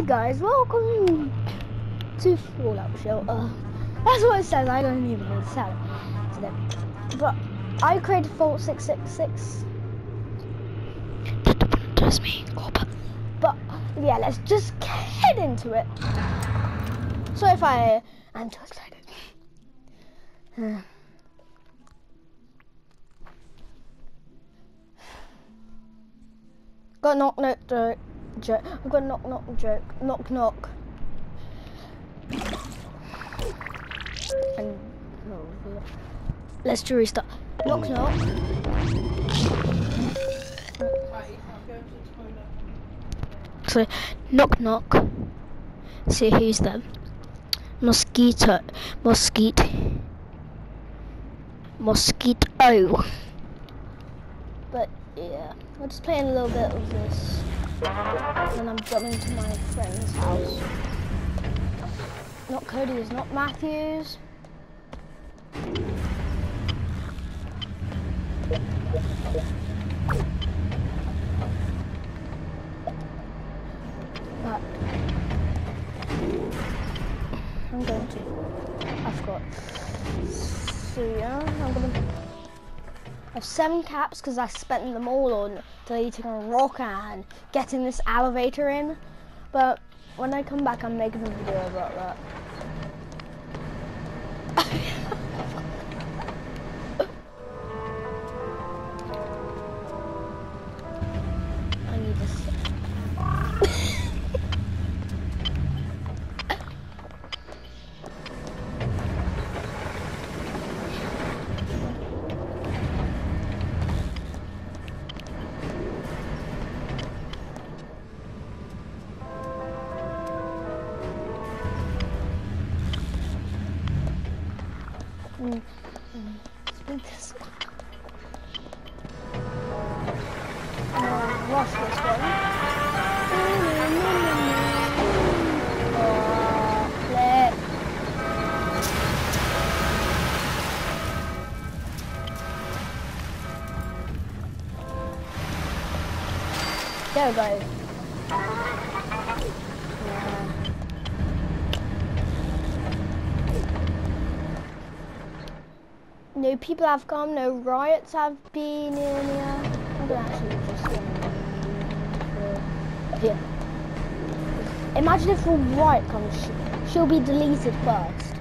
Hi guys, welcome to Fallout Shelter. That's what it says, I don't even know the sound to them. But I created Fallout 666. That's me. But yeah, let's just head into it. So if I I'm too excited. Uh, Got knock knock joke. Joke. I've got a knock knock joke. Knock knock. And oh, no, let's do restart. Knock hmm. knock. So, knock knock. See who's there. Mosquito. Mosquito. Mosquito. But yeah, we're just playing a little bit of this. And I'm jumping to my friend's house. Not Cody's, not Matthew's. But I'm going to. I've got. So yeah, I'm gonna. I have seven caps because I spent them all on deleting a rock and getting this elevator in. But when I come back, I'm making a video about that. Mm, mm. Speak this one. There we go. Yeah. No people have come, no riots have been in here. Here. Imagine if a riot comes, sh- she'll be deleted first.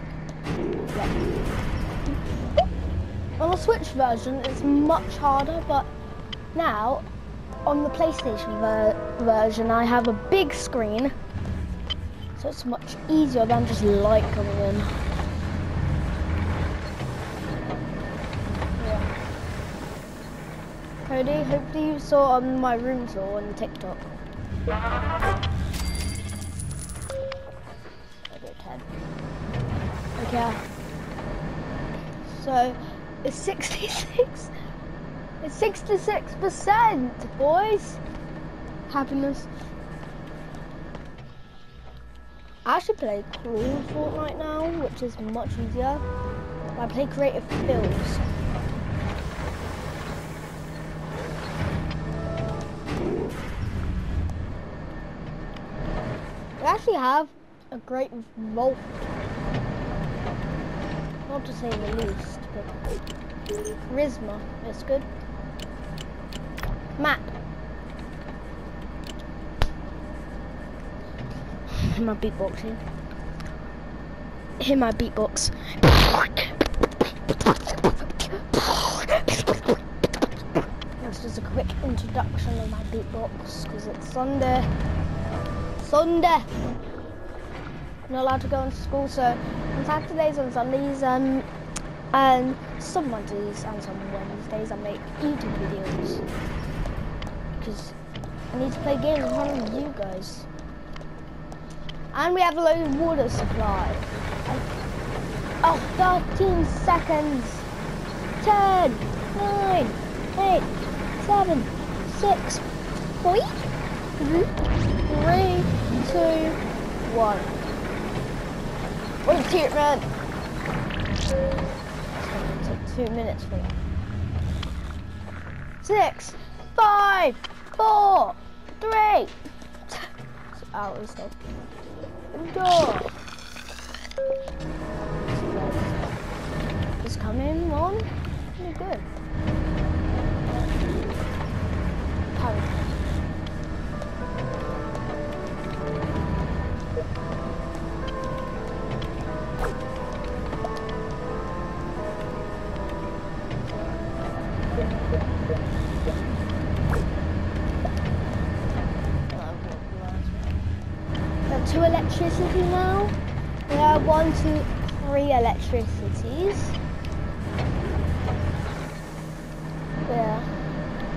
Yeah. On the Switch version, it's much harder, but now on the PlayStation ver- version, I have a big screen, so it's much easier than just light coming in. Cody, hopefully you saw on my room tour on TikTok. I 10. Okay. So, it's 66. It's 66%, boys. Happiness. I should play cruel Fortnite now, which is much easier. I play creative fields. Actually have a great vault. Not to say the least, but charisma is good. Map. Hear my beatboxing. Hear my beatbox. That's just a quick introduction of my beatbox because it's Sunday. Sunday not allowed to go into school. So on Saturdays and Sundays um, and some Mondays and some Wednesdays I make YouTube videos because I need to play games in front of you guys. And we have a low water supply. Oh, 13 seconds. 10, 9, 8, 7, 6, 5, 3, 2, 1. Where's the ticket, man? Two minutes for that. Six, five, four, three. It's hours though. Door. It's coming You're good. We have two electricity now. We have one, two, three electricities. Yeah.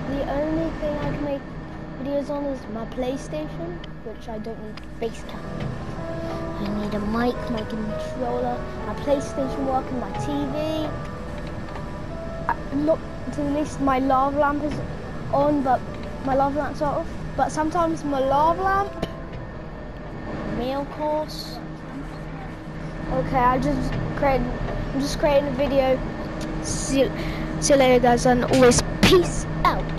The only thing I can make videos on is my PlayStation, which I don't need face cam. I need a mic, my controller, my PlayStation working, my TV. Not to the least, my lava lamp is on, but my lava lamp's off. But sometimes my lava lamp meal course. Okay, I just created. I'm just creating a video. See, see you later, guys, and always peace out.